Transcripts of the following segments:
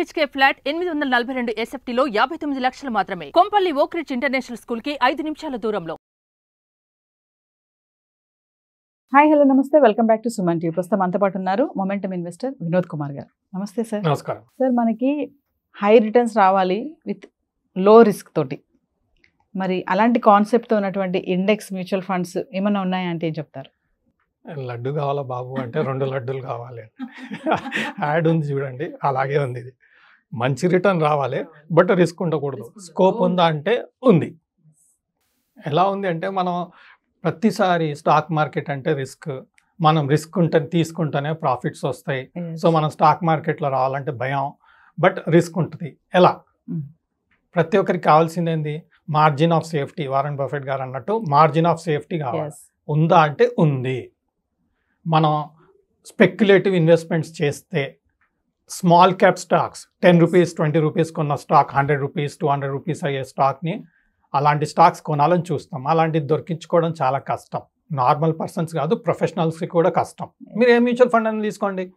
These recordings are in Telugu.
బిహెచ్కే ఫ్లాట్ ఎనిమిది వందల నలభై రెండు ఎస్ఎఫ్టీలో యాభై తొమ్మిది లక్షలు మాత్రమే. కొంపల్లి ఓక్రిడ్జ్ ఇంటర్నేషనల్ స్కూల్కి ఐదు నిమిషాల దూరంలో. హాయ్ హలో నమస్తే. Welcome back to Suman TV. ప్రస్తుతం అంత పాటు ఉన్నారు మొమెంటమ్ ఇన్వెస్టర్ వినోద్ కుమార్ గారు. నమస్తే సార్. నమస్కారం. సార్ మనకి హై రిటర్న్స్ రావాలి విత్లో రిస్క్ తోటి. మరి అలాంటి కాన్సెప్ట్తో ఉన్నటువంటి ఇండెక్స్ మ్యూచువల్ ఫండ్స్ ఏమైనా ఉన్నాయా అంటే ఏం చెప్తారు? లడ్డు కావాలా బాబు అంటే రెండు లడ్డూలు కావాలి. యాడ్ ఉంది చూడండి. అలాగే ఉంది ఇది. మంచి రిటర్న్ రావాలి బట్ రిస్క్ ఉండకూడదు. స్కోప్ ఉందా అంటే ఉంది. ఎలా ఉంది అంటే మనం ప్రతిసారి స్టాక్ మార్కెట్ అంటే రిస్క్ మనం రిస్క్ ఉంటే తీసుకుంటేనే ప్రాఫిట్స్ వస్తాయి. సో మనం స్టాక్ మార్కెట్లో రావాలంటే భయం బట్ రిస్క్ ఉంటుంది. ఎలా? Mm. ప్రతి ఒక్కరికి కావాల్సింది ఏంది? Margin of safety Warren Buffett గారు అన్నట్టు మార్జిన్ ఆఫ్ సేఫ్టీ కావాలి. ఉందా అంటే ఉంది. మనం స్పెక్యులేటివ్ ఇన్వెస్ట్మెంట్స్ చేస్తే small cap stocks ten rupees twenty rupees కొన్న stock hundred rupees two hundred rupees అయ్యే స్టాక్ని అలాంటి స్టాక్స్ కొనాలని చూస్తాం. అలాంటిది దొరికించుకోవడం చాలా కష్టం. నార్మల్ పర్సన్స్ కాదు ప్రొఫెషనల్స్కి కూడా కష్టం. మీరు ఏ మ్యూచువల్ ఫండ్ అని తీసుకోండి.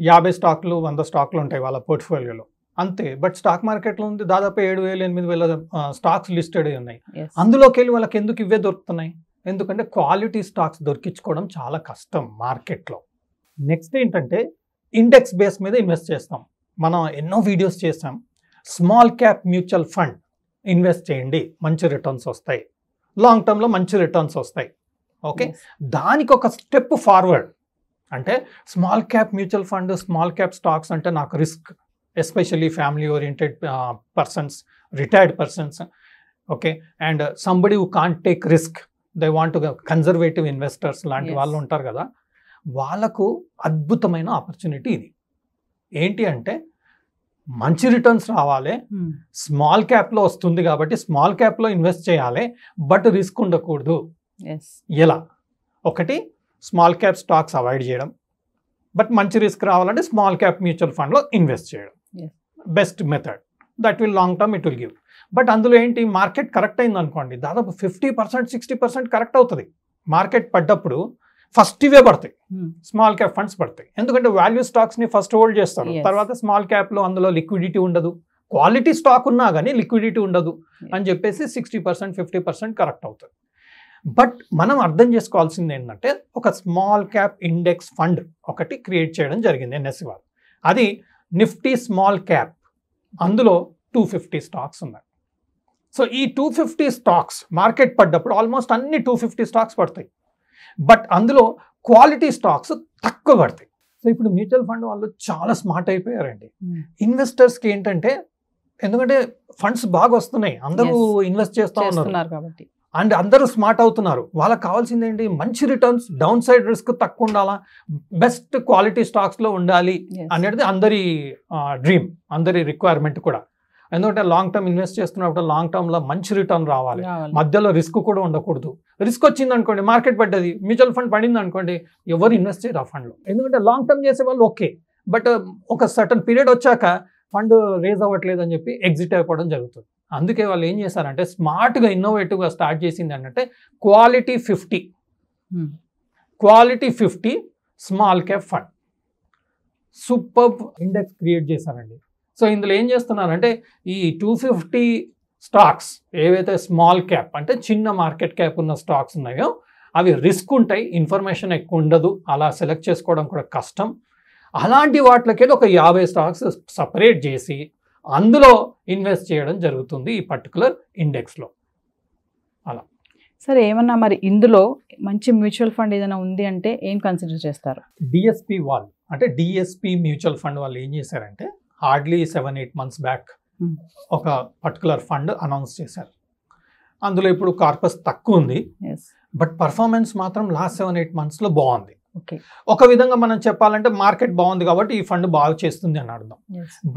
యాభై స్టాక్లు వంద స్టాక్లు ఉంటాయి వాళ్ళ పోర్ట్ఫోలియోలో. అంతే. బట్ స్టాక్ మార్కెట్లో ఉంది దాదాపు ఏడు వేలు ఎనిమిది వేల స్టాక్స్ లిస్టెడ్ అయి ఉన్నాయి. అందులోకి వెళ్ళి వాళ్ళకి ఎందుకు ఇవే దొరుకుతున్నాయి? ఎందుకంటే క్వాలిటీ స్టాక్స్ దొరికించుకోవడం చాలా కష్టం మార్కెట్లో. నెక్స్ట్ ఏంటంటే ఇండెక్స్ బేస్ మీద ఇన్వెస్ట్ చేస్తాం. మనం ఎన్నో వీడియోస్ చేసాం small cap mutual fund invest చేయండి. మంచి రిటర్న్స్ వస్తాయి. లాంగ్ టర్మ్లో మంచి రిటర్న్స్ వస్తాయి. ఓకే. దానికి ఒక స్టెప్ ఫార్వర్డ్ అంటే small cap mutual fund small cap stocks అంటే నాకు risk especially family oriented persons retired persons okay? And somebody who can't take risk they want conservative investors లాంటి. వాళ్ళు ఉంటారు కదా. వాళ్ళకు అద్భుతమైన ఆపర్చునిటీ ఇది. ఏంటి అంటే మంచి రిటర్న్స్ రావాలి. స్మాల్ క్యాప్లో వస్తుంది కాబట్టి స్మాల్ క్యాప్లో ఇన్వెస్ట్ చేయాలి బట్ రిస్క్ ఉండకూడదు. ఎలా? ఒకటి స్మాల్ క్యాప్ స్టాక్స్ అవాయిడ్ చేయడం. బట్ మంచి రిస్క్ రావాలంటే స్మాల్ క్యాప్ మ్యూచువల్ ఫండ్లో ఇన్వెస్ట్ చేయడం. Best method that will long term it will give but అందులో ఏంటి? మార్కెట్ కరెక్ట్ అయింది అనుకోండి దాదాపు fifty percent sixty percent correct అవుతుంది. మార్కెట్ పడ్డప్పుడు ఫస్ట్ ఇవే పడతాయి. Hmm. స్మాల్ క్యాప్ ఫండ్స్ పడతాయి. ఎందుకంటే వాల్యూ స్టాక్స్ని ఫస్ట్ హోల్డ్ చేస్తారు. తర్వాత స్మాల్ క్యాప్లో అందులో లిక్విడిటీ ఉండదు. క్వాలిటీ స్టాక్ ఉన్నా కానీ లిక్విడిటీ ఉండదు అని చెప్పేసి sixty percent fifty percent correct అవుతుంది బట్ మనం అర్థం చేసుకోవాల్సింది ఏంటంటే ఒక స్మాల్ క్యాప్ ఇండెక్స్ ఫండ్ ఒకటి క్రియేట్ చేయడం జరిగింది ఎన్ఎస్సి వాళ్ళు అది నిఫ్టీ స్మాల్ క్యాప్ అందులో టూ ఫిఫ్టీ స్టాక్స్ ఉన్నాయి. సో ఈ టూ ఫిఫ్టీ స్టాక్స్ మార్కెట్ పడ్డప్పుడు ఆల్మోస్ట్ అన్ని టూ ఫిఫ్టీ స్టాక్స్ పడతాయి. బట్ అందులో క్వాలిటీ స్టాక్స్ తక్కువ పడతాయి. సో ఇప్పుడు మ్యూచువల్ ఫండ్ వాళ్ళు చాలా స్మార్ట్ అయిపోయారండి. Hmm. ఇన్వెస్టర్స్కి ఏంటంటే ఎందుకంటే ఫండ్స్ బాగా వస్తున్నాయి. అందరూ. ఇన్వెస్ట్ చేస్తూ ఉన్నారు. కాబట్టి. అండ్ అందరూ స్మార్ట్ అవుతున్నారు. వాళ్ళకి కావాల్సింది ఏంటి? మంచి రిటర్న్స్ డౌన్ సైడ్ రిస్క్ తక్కువ ఉండాలా? బెస్ట్ క్వాలిటీ స్టాక్స్లో ఉండాలి. అనేది అందరి డ్రీమ్ అందరి రిక్వైర్మెంట్ కూడా. ఎందుకంటే లాంగ్ టర్మ్ ఇన్వెస్ట్ చేస్తున్నప్పుడు లాంగ్ టర్మ్లో మంచి రిటర్న్ రావాలి. మధ్యలో రిస్క్ కూడా ఉండకూడదు. రిస్క్ వచ్చింది అనుకోండి మార్కెట్ పడ్డది మ్యూచువల్ ఫండ్ పడింది అనుకోండి ఎవరు ఇన్వెస్ట్ చేయరు ఆ ఫండ్లో ఎందుకంటే లాంగ్ టర్మ్ చేసే వాళ్ళు ఓకే బట్ ఒక సర్టన్ పీరియడ్ వచ్చాక ఫండ్ రేజ్ అవ్వట్లేదు అని చెప్పి ఎగ్జిట్ అయిపోవడం జరుగుతుంది. అందుకే వాళ్ళు ఏం చేశారంటే స్మార్ట్గా ఇన్నోవేటివ్గా స్టార్ట్ చేసింది అంటే quality fifty. Quality fifty small cap fund super index create చేశారండి. సో ఇందులో ఏం చేస్తున్నారంటే ఈ టూ ఫిఫ్టీ స్టాక్స్ ఏవైతే స్మాల్ క్యాప్ అంటే చిన్న మార్కెట్ క్యాప్ ఉన్న స్టాక్స్ ఉన్నాయో అవి రిస్క్ ఉంటాయి ఇన్ఫర్మేషన్ ఎక్కువ ఉండదు అలా సెలెక్ట్ చేసుకోవడం కూడా కష్టం. అలాంటి వాటికి ఒక యాభై స్టాక్స్ సపరేట్ చేసి అందులో ఇన్వెస్ట్ చేయడం జరుగుతుంది ఈ పర్టికులర్ ఇండెక్స్లో. సరే ఏమన్నా మరి ఇందులో మంచి మ్యూచువల్ ఫండ్ ఏదైనా ఉంది అంటే ఏం కన్సిడర్ చేస్తారు? డిఎస్పి వాళ్ళు అంటే డిఎస్పి మ్యూచువల్ ఫండ్ వాళ్ళు ఏం చేశారంటే hardly seven eight months back Hmm. ఒక పర్టికులర్ ఫండ్ అనౌన్స్ చేశారు. అందులో ఇప్పుడు కార్పస్ తక్కువ ఉంది. బట్ పర్ఫార్మెన్స్ మాత్రం లాస్ట్ సెవెన్ ఎయిట్ మంత్స్లో బాగుంది. ఒక విధంగా మనం చెప్పాలంటే మార్కెట్ బాగుంది కాబట్టి ఈ ఫండ్ బాగా చేస్తుంది అని అర్థం.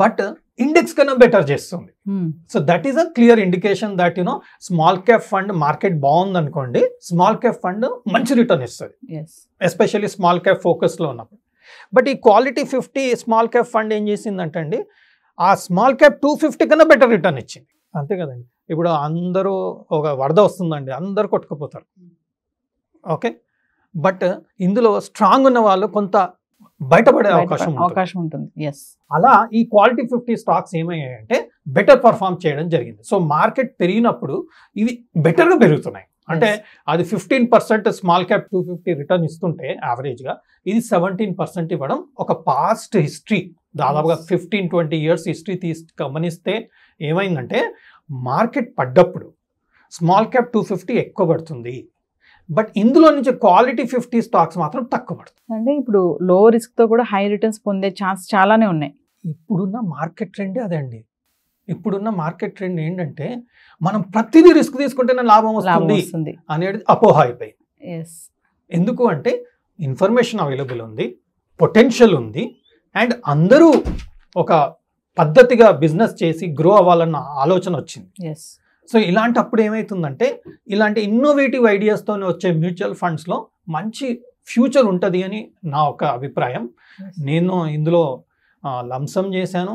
బట్ ఇండెక్స్ కన్నా బెటర్ చేస్తుంది. So that is a clear indication that you know small cap fund market బాగుంది అనుకోండి స్మాల్ క్యాప్ ఫండ్ మంచి రిటర్న్ ఇస్తుంది. ఎస్ ఎస్పెషల్లీ స్మాల్ క్యాప్ ఫోకస్లో ఉన్నప్పుడు. బట్ ఈ quality fifty small cap fund ఏం చేసిందంటే అండి ఆ స్మాల్ క్యాప్ టూ ఫిఫ్టీ కన్నా బెటర్ రిటర్న్ ఇచ్చింది. అంతే కదండి. ఇప్పుడు అందరూ ఒక వరద వస్తుందండి అందరూ కొట్టుకుపోతారు. ఓకే? బట్ ఇందులో స్ట్రాంగ్ ఉన్న వాళ్ళు కొంత బయటపడే బయట అవకాశం ఉంటుంది. అవకాశం ఉంటుంది. ఎస్ అలా ఈ క్వాలిటీ ఫిఫ్టీ స్టాక్స్ ఏమయ్యాయంటే బెటర్ పర్ఫామ్ చేయడం జరిగింది. సో మార్కెట్ పెరిగినప్పుడు ఇవి బెటర్గా పెరుగుతున్నాయి. అంటే అది fifteen percent small cap two fifty return ఇస్తుంటే యావరేజ్గా ఇది సెవెంటీన్ పర్సెంట్ ఇవ్వడం ఒక పాస్ట్ హిస్టరీ దాదాపుగా. ఫిఫ్టీన్ ట్వంటీ ఇయర్స్ హిస్టరీ తీసి గమనిస్తే ఏమైందంటే మార్కెట్ పడ్డప్పుడు స్మాల్ క్యాప్ టూ ఫిఫ్టీ ఎక్కువ పడుతుంది. బట్ ఇందులో నుంచి క్వాలిటీ ఫిఫ్టీ స్టాక్స్ మాత్రం తక్కువ పడుతుంది. అంటే ఇప్పుడు లో రిస్క్తో కూడా హై రిటర్న్స్ పొందే ఛాన్స్ చాలానే ఉన్నాయి. ఇప్పుడున్న మార్కెట్ ట్రెండ్ అదే అండి. ఇప్పుడున్న మార్కెట్ ట్రెండ్ ఏంటంటే మనం ప్రతిదీ రిస్క్ తీసుకుంటేనే లాభం వస్తుంది అనేది అపోహ అయిపోయింది. ఎందుకు అంటే ఇన్ఫర్మేషన్ అవైలబుల్ ఉంది పొటెన్షియల్ ఉంది అండ్ అందరూ ఒక పద్ధతిగా బిజినెస్ చేసి గ్రో అవ్వాలన్న ఆలోచన వచ్చింది. సో ఇలాంటప్పుడు ఏమవుతుందంటే ఇలాంటి ఇన్నోవేటివ్ ఐడియాస్తో వచ్చే మ్యూచువల్ ఫండ్స్లో మంచి ఫ్యూచర్ ఉంటుంది అని నా ఒక అభిప్రాయం. నేను ఇందులో లంసం చేశాను.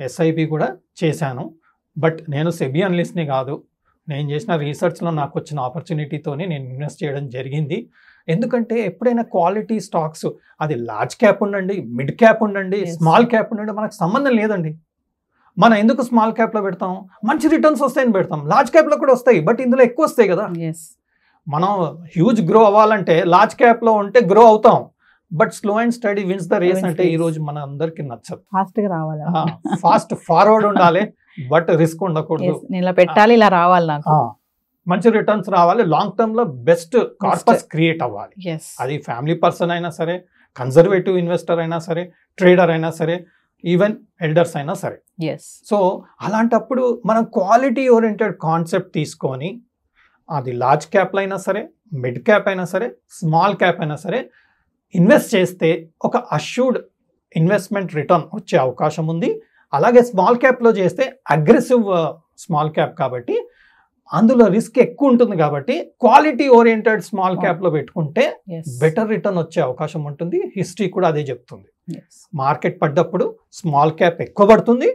ఎస్ఐపి కూడా చేశాను. బట్ నేను సెబీ అనలిస్ట్ని కాదు. నేను చేసిన రీసెర్చ్లో నాకు వచ్చిన ఆపర్చునిటీతోనే నేను ఇన్వెస్ట్ చేయడం జరిగింది. ఎందుకంటే ఎప్పుడైనా క్వాలిటీ స్టాక్స్ అది లార్జ్ క్యాప్ ఉండండి మిడ్ క్యాప్ ఉండండి. స్మాల్ క్యాప్ ఉండండి మనకు సంబంధం లేదండి. మనం ఎందుకు స్మాల్ క్యాప్లో పెడతాం? మంచి రిటర్న్స్ వస్తాయని పెడతాం. లార్జ్ క్యాప్లో కూడా వస్తాయి బట్ ఇందులో ఎక్కువ వస్తాయి కదా. మనం హ్యూజ్ గ్రో అవ్వాలంటే లార్జ్ క్యాప్లో ఉంటే గ్రో అవుతాం. But slow and steady wins the race అంటే ఈ. రోజు మన అందరికి నచ్చదు. ఫాస్ట్గా రావాలి. ఫాస్ట్ ఫార్వర్డ్ ఉండాలి బట్ రిస్క్ ఉండకూడదు. ఇలా పెట్టాలి ఇలా రావాలి నాకు. మంచి రిటర్న్స్ రావాలి లాంగ్ టర్మ్లో బెస్ట్ కార్పస్ క్రియేట్ అవ్వాలి. అది ఫ్యామిలీ పర్సన్ అయినా సరే కన్జర్వేటివ్ ఇన్వెస్టర్ అయినా సరే ట్రేడర్ అయినా సరే ఈవెన్ ఎల్డర్స్ అయినా సరే. సో అలాంటప్పుడు మనం క్వాలిటీ ఓరియంటెడ్ కాన్సెప్ట్ తీసుకొని అది లార్జ్ క్యాప్లో అయినా సరే మిడ్ క్యాప్ అయినా సరే స్మాల్ క్యాప్ అయినా సరే ఇన్వెస్ట్ చేస్తే ఒక అష్యూర్డ్ ఇన్వెస్ట్మెంట్ రిటర్న్ వచ్చే అవకాశం ఉంది. అలాగే స్మాల్ క్యాప్లో చేస్తే అగ్రెసివ్ స్మాల్ క్యాప్ కాబట్టి అందులో రిస్క్ ఎక్కువ ఉంటుంది కాబట్టి క్వాలిటీ ఓరియంటెడ్ స్మాల్ క్యాప్లో పెట్టుకుంటే బెటర్ రిటర్న్ వచ్చే అవకాశం ఉంటుంది. హిస్టరీ కూడా అదే చెప్తుంది. మార్కెట్ పడ్డప్పుడు స్మాల్ క్యాప్ ఎక్కువ పడుతుంది.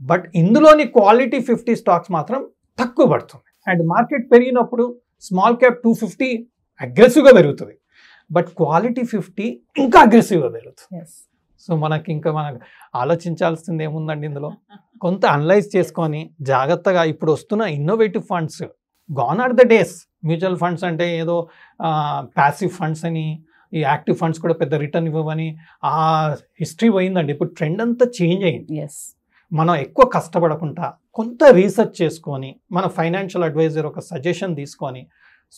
బట్ ఇందులోని క్వాలిటీ ఫిఫ్టీ స్టాక్స్ మాత్రం తక్కువ పడుతుంది. అండ్ మార్కెట్ పెరిగినప్పుడు స్మాల్ క్యాప్ టూ ఫిఫ్టీ అగ్రెసివ్గా పెరుగుతుంది. బట్ క్వాలిటీ ఫిఫ్టీ ఇంకా అగ్రెసివ్గా పెరుగుతుంది. సో మనకి ఇంకా మనకు ఆలోచించాల్సింది ఏముందండి ఇందులో? కొంత అనలైజ్ చేసుకొని జాగ్రత్తగా ఇప్పుడు వస్తున్న innovative funds gone are the days mutual funds అంటే ఏదో ప్యాసివ్ ఫండ్స్ అని ఈ యాక్టివ్ ఫండ్స్ కూడా పెద్ద రిటర్న్ ఇవ్వవని ఆ హిస్టరీ పోయిందండి. ఇప్పుడు ట్రెండ్ అంతా చేంజ్ అయింది. ఎస్ మనం ఎక్కువ కష్టపడకుండా కొంత రీసెర్చ్ చేసుకొని మన ఫైనాన్షియల్ అడ్వైజర్ ఒక సజెషన్ తీసుకొని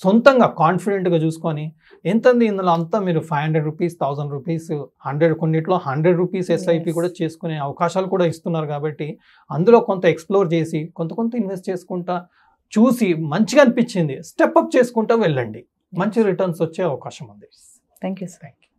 సొంతంగా కాన్ఫిడెంట్గా చూసుకొని ఎంతంది ఇందులో అంతా మీరు five hundred rupees thousand rupees hundred కొన్నిట్లో హండ్రెడ్ రూపీస్ ఎస్ఐపి. కూడా చేసుకునే అవకాశాలు కూడా ఇస్తున్నారు కాబట్టి అందులో కొంత ఎక్స్ప్లోర్ చేసి కొంత కొంత ఇన్వెస్ట్ చేసుకుంటా చూసి మంచిగా అనిపించింది. స్టెప్ అప్ చేసుకుంటా వెళ్ళండి. మంచి రిటర్న్స్ వచ్చే అవకాశం ఉంది. Thank you sir thank you